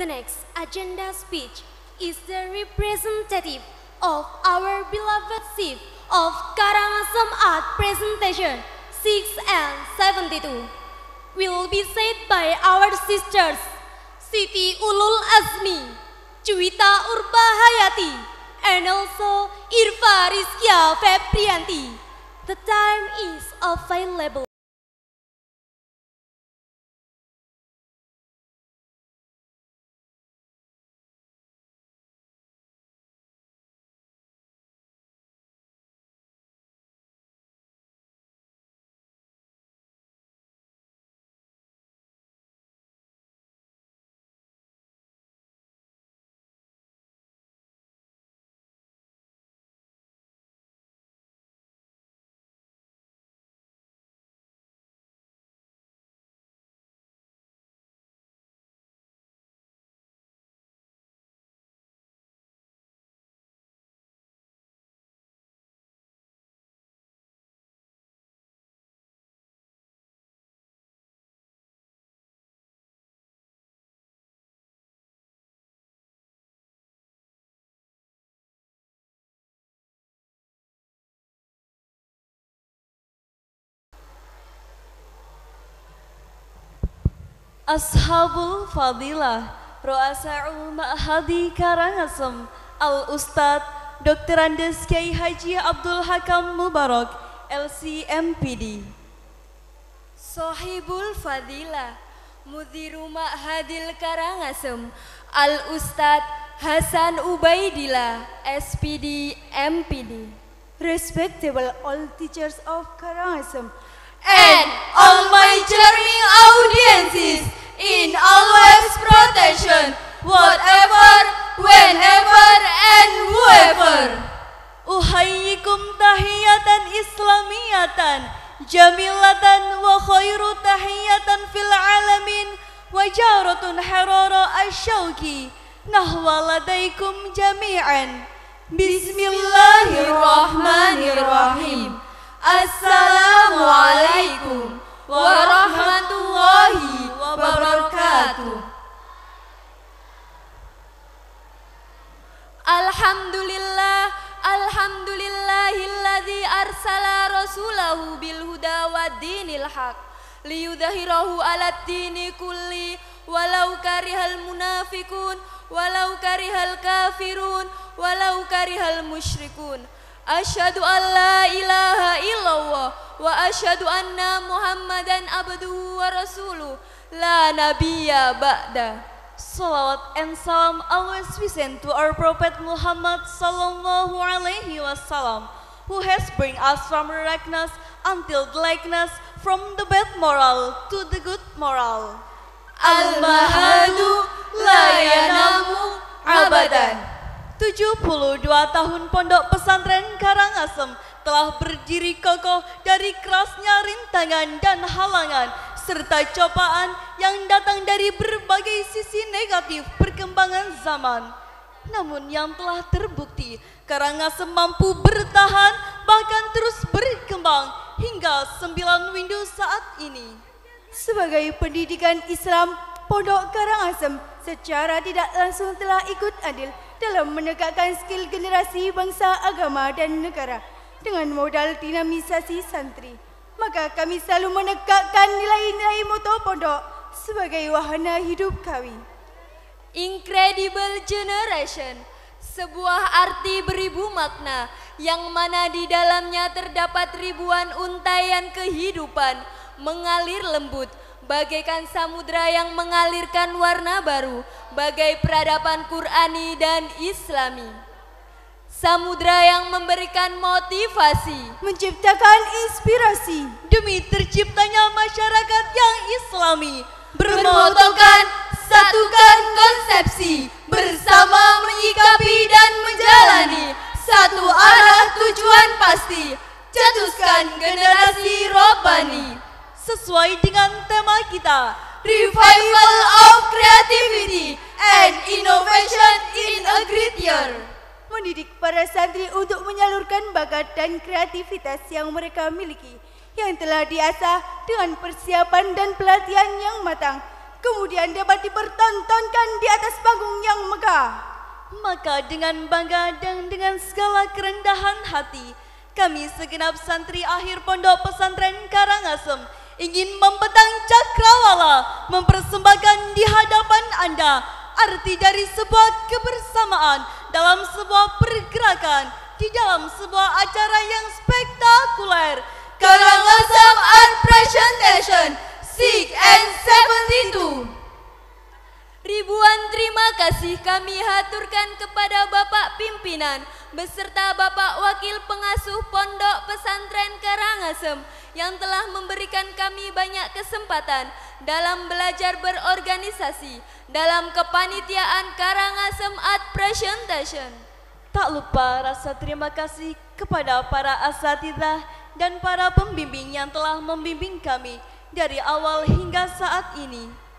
The next agenda speech is the representative of our beloved chief of Karangasem Art Presentation 6 and 72 will be said by our sisters Siti Ulul Azmi, Cuita Urba Hayati, and also Irfa Rizkia Febrianti. The time is available. Ashabul Fadilah Ro'asa'ul Ma'hadi Karangasem Al-Ustad Dr. Andes Kiai Haji Abdul Hakam Mubarak LCMPD Sohibul Fadilah Mudiru Ma'hadil Karangasem Al-Ustad Hasan Ubaidillah SPD MPD Respectable all teachers of Karangasem and all my charming audiences in always protection, whatever, whenever, and whoever. Uhayyikum tahiyatan islamiyatan Jamilatan wa khairu tahiyatan fil alamin Wajaratun harara asyauki Nahwa ladaikum jami'an Bismillahirrahmanirrahim rasulahu bil huda wa dinil haq liyudhahirahu ala dini kulli walau karihal munafikun walau karihal kafirun walau karihal musyrikun. Asyhadu an la ilaha illallah wa asyhadu anna muhammadan abduhu wa rasuluh. La nabiyya ba'da. Salawat and salam always we send to our Prophet Muhammad sallallahu alaihi wasallam, who has bring us from darkness until likeness, from the bad moral to the good moral. Al-Mahadu la yanamu abadan 72 tahun Pondok Pesantren Karangasem telah berdiri kokoh dari kerasnya rintangan dan halangan serta cobaan yang datang dari berbagai sisi negatif perkembangan zaman. Namun yang telah terbukti Karangasem mampu bertahan bahkan terus berkembang hingga sembilan windu saat ini. Sebagai pendidikan Islam, Pondok Karangasem secara tidak langsung telah ikut adil dalam menegakkan skill generasi bangsa, agama dan negara dengan modal dinamisasi santri. Maka kami selalu menegakkan nilai-nilai moto pondok sebagai wahana hidup kami. Incredible Generation sebuah arti beribu makna yang mana di dalamnya terdapat ribuan untayan kehidupan mengalir lembut. Bagaikan samudra yang mengalirkan warna baru bagai peradaban Qurani dan Islami. Samudra yang memberikan motivasi, menciptakan inspirasi. demi terciptanya masyarakat yang islami. Bermotokan satukan konsepsi bersama tujuan pasti. Cetuskan generasi robani sesuai dengan tema kita revival of creativity and innovation in a great year. Mendidik para santri untuk menyalurkan bakat dan kreativitas yang mereka miliki yang telah diasah dengan persiapan dan pelatihan yang matang. Kemudian dapat dipertontonkan di atas panggung yang megah. Maka dengan bangga dan dengan segala kerendahan hati, kami segenap santri akhir pondok pesantren Karangasem ingin membentang cakrawala mempersembahkan di hadapan Anda arti dari sebuah kebersamaan dalam sebuah pergerakan di dalam sebuah acara yang spektakuler. Karangasem Art Presentation 6 and 72 Ribuan terima kasih kami haturkan kepada Bapak Pimpinan beserta Bapak Wakil Pengasuh Pondok Pesantren Karangasem yang telah memberikan kami banyak kesempatan dalam belajar berorganisasi dalam kepanitiaan Karangasem Art Presentation. Tak lupa rasa terima kasih kepada para asatidah dan para pembimbing yang telah membimbing kami dari awal hingga saat ini.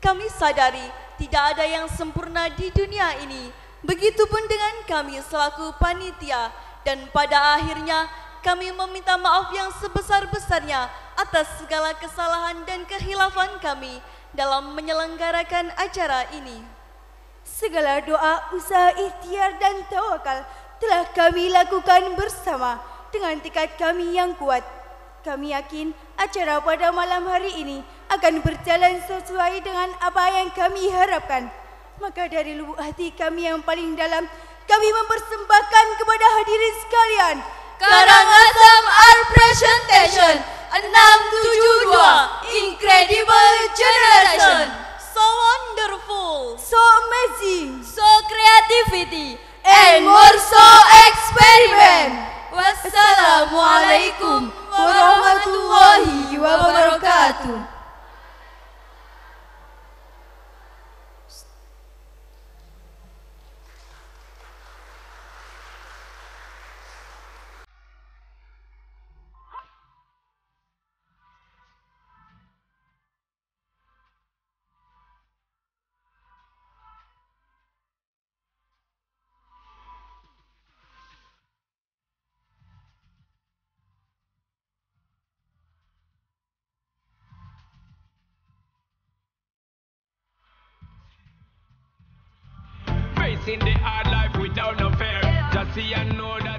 Kami sadari tidak ada yang sempurna di dunia ini. Begitupun dengan kami selaku panitia dan pada akhirnya kami meminta maaf yang sebesar-besarnya atas segala kesalahan dan kehilafan kami dalam menyelenggarakan acara ini. Segala doa, usaha, ikhtiar dan tawakal telah kami lakukan bersama dengan tekad kami yang kuat. Kami yakin acara pada malam hari ini akan berjalan sesuai dengan apa yang kami harapkan. Maka dari lubuk hati kami yang paling dalam, kami mempersembahkan kepada hadirin sekalian. Karangasem Art Presentation 672 Incredible Generation So wonderful! So amazing. So Creativity And more so experiment. Wassalamualaikum warahmatullahi wabarakatuh. Facing the hard life without no fear. Just see and know that